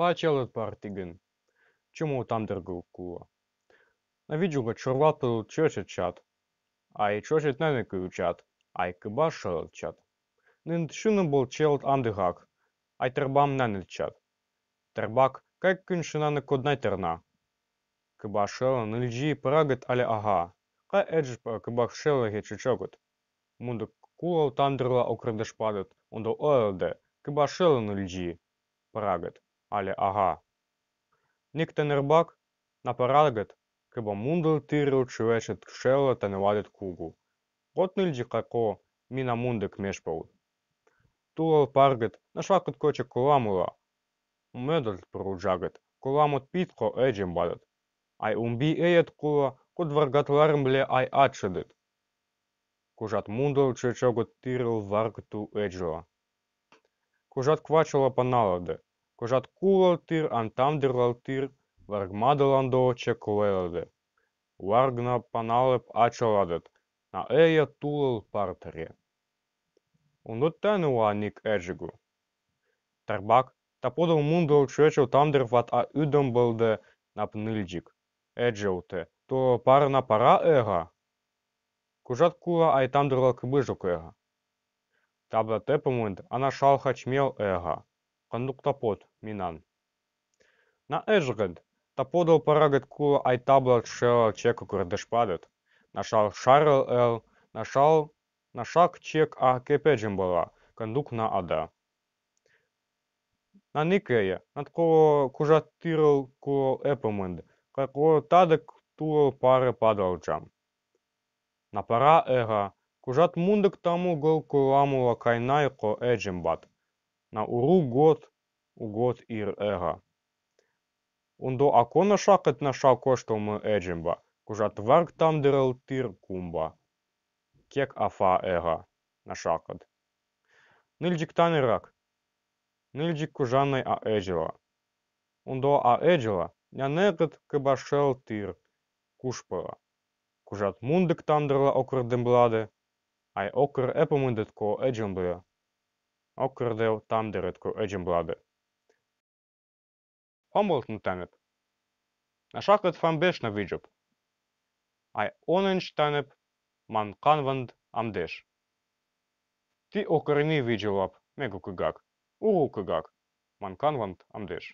Facelet partigen. Чому тандергу кула? Навіджуга чорватил чочет чат. Ай чочет ненекую чат. Ай киба шелет чат. Нин шунен бол челт андегак. Ай тербам чат. Тербак кайк кünшинане коднай терна. Киба шелен нильджі парагет але ага. Кай едж киба шелеге чечокот. Мунда кулал тандерла окредешпадет. Ондо оелде. Киба шелен нильджі парагет але ага. Ніктенербак на парагет киба мундел тирил чуечет кшела та не вадит кугу. От нильджі како міна мундек мешпал. Тулал паргет на швакот коче коламула. Медот поруджагет, коламот питко еджем бадет. Ай умби еет кула, код варгат лармбле ай ачедет. Кужат мундел чечогот тирил варгту еджела. кожат кулалтыр антамдырлалтыр варгмадыландооча кулелады Варгна паналып ачаладет, на эя тулыл партере Унуттанула ник эджигу. Тарбак таподыл мунду чуэчыл тамдир ват а на былды напныльджик. Эджелте, то на пара эга. Кожат кула айтамдырла кыбыжок эга. Табла тепомунд, а ана шалхач мел эга. Кондуктапот, минан. На ежгед, та подал парагет кула ай табла чела чеку курдешпадет. Нашал шарел ел, нашал нашак чек а кепеджем була, кондук на ада. На никея, над коло кужат тирал коло епомунд, како тадек тулал паре падал джам. На пара ега, кужат мундек таму гол коламула кайнайко еджембат. На уру год, у год ир ега. Ундо акона шакет на ша коштал мы еджемба, кужат варг там дерел тир кумба. Кек афа ега, на шакет. Нильджик танерак, нильджик кужанай а еджела. Ундо а еджела, нянекет кебашел тир, кушпела. Кужат мундек тандерла окрдембладе, ай окр епомунdet ко еджембле. Окрдел еджембладе. Humboldt нутенеп. На шакет фамбеш на виджоп. Ай оненш тенеп ман канванд амдеш. Ти окрени виджелап, мегу кыгак. Уру кыгак. Ман канванд амдеш.